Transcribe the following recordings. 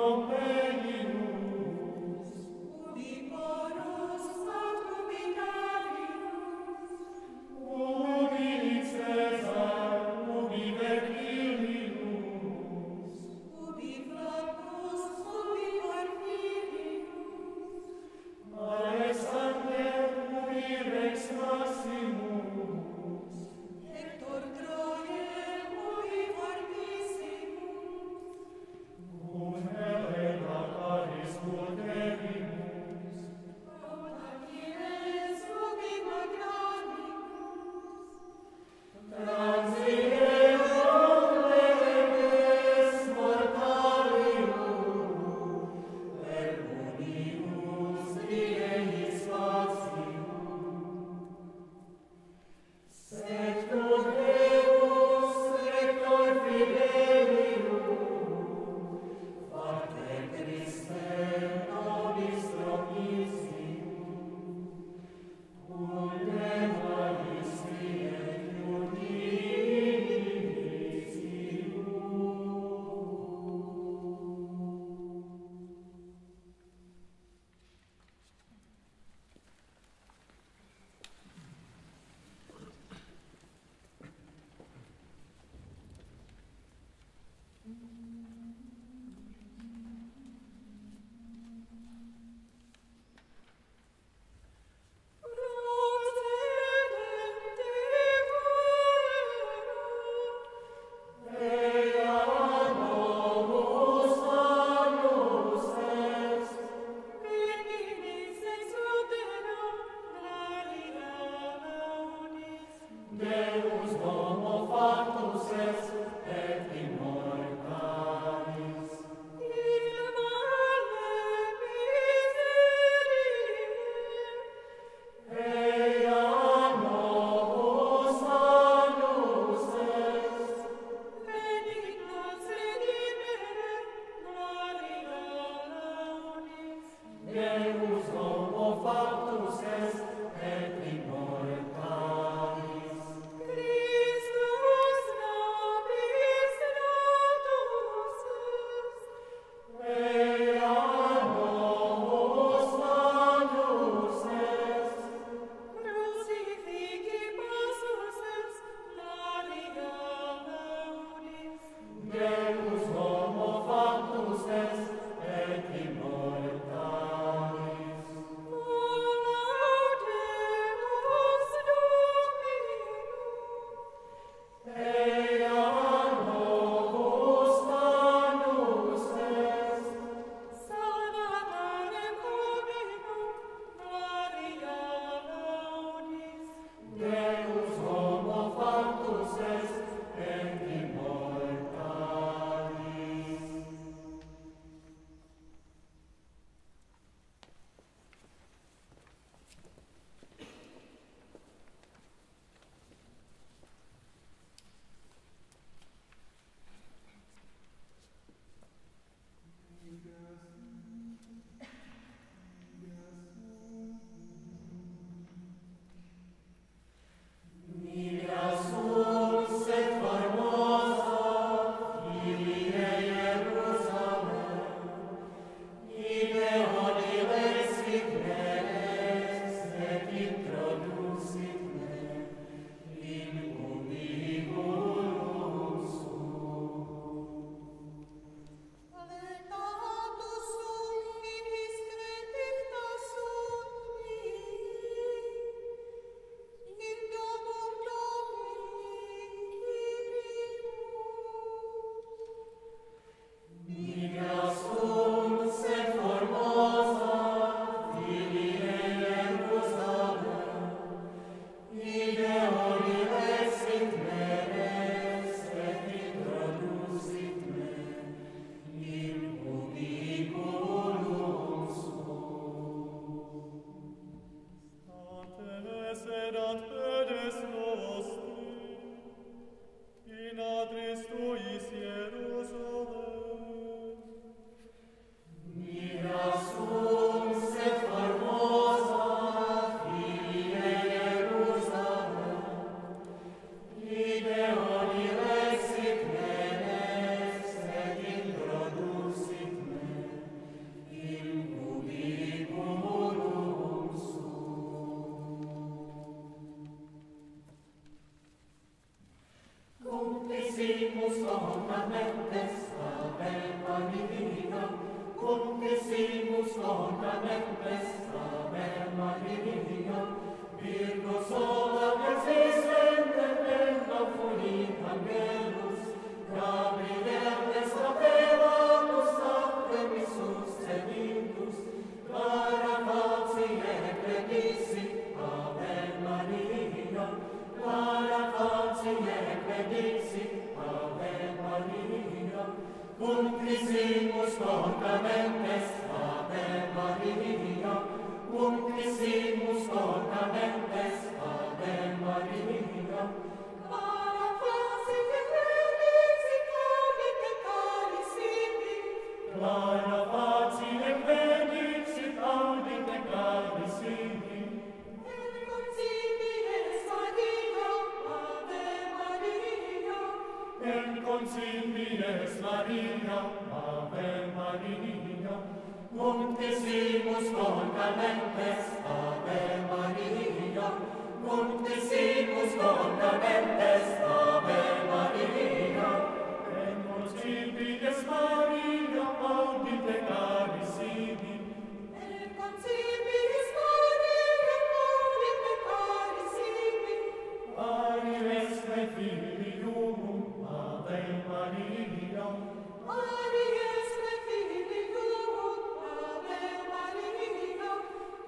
Amen. ornamentes haber divina, cum decimus ornamentes haber divina, Virgo sola persistente en la funita angelus Gabriel des apelatus apre missus sustenitus, Clara facie e credisi, Ave Maria, Clara faci e credisi, cum Christimus conclamentes, Ave Maria, cum Christimus en consimines Maria, Ave Maria, Multissimus condamentes, Ave Maria, Multissimus condamentes, Ave Maria, en consimines Maria, audite carissimi, ibi, en Maria, audite caris ibi, Ari est filium, Ave Maria, Maria Sanctificum, Ave Maria,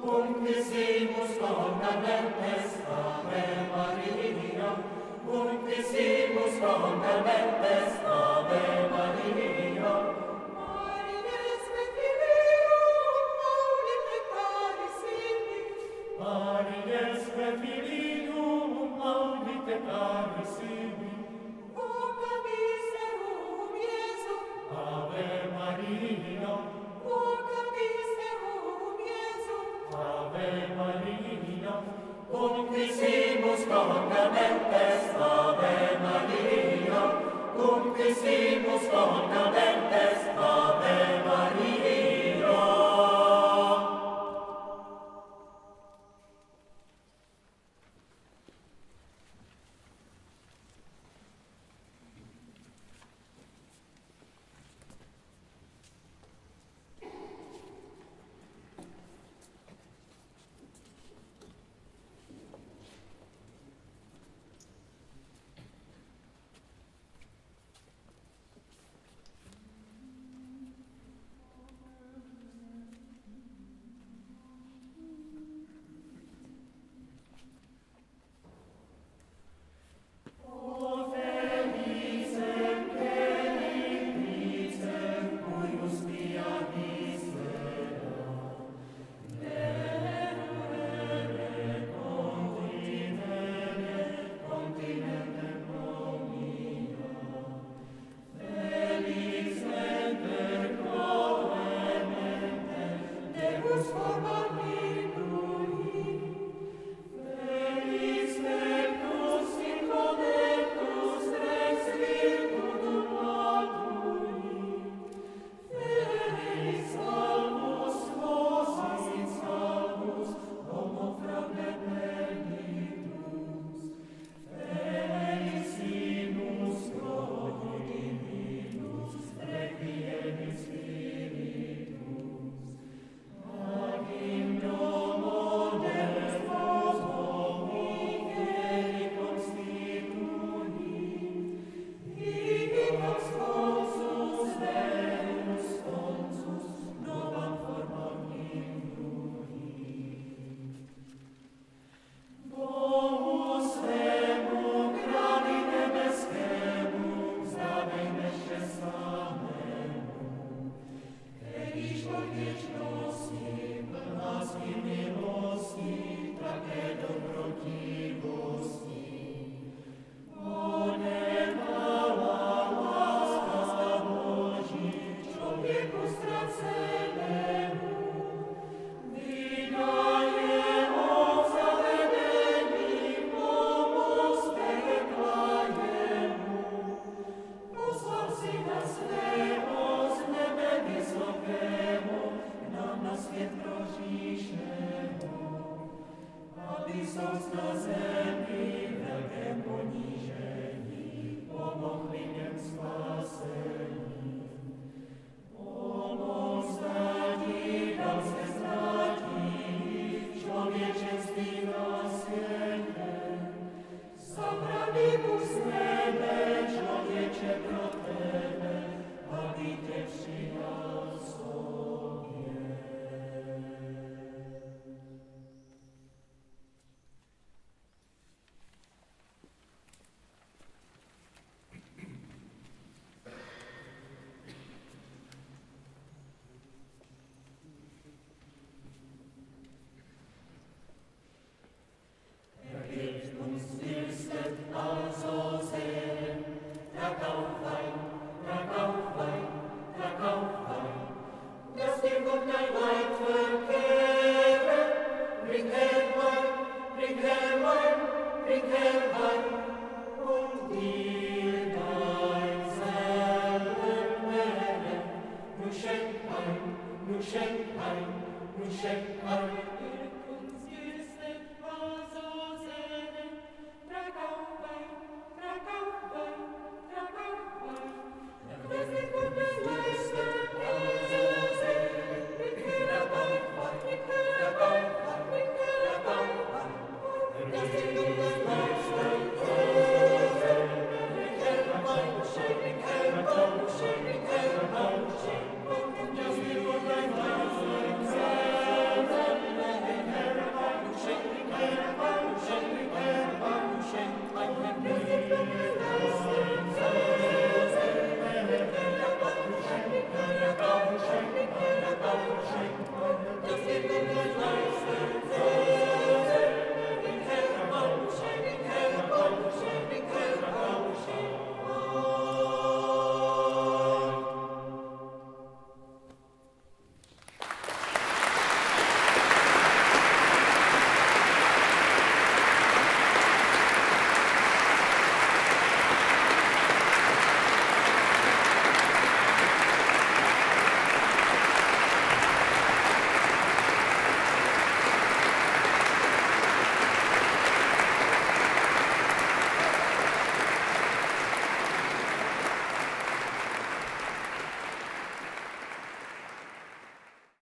Unctissimus condamnantes, Ave Maria, Unctissimus condamnantes, schenk ein, nun schenk ein, nun schenk ein,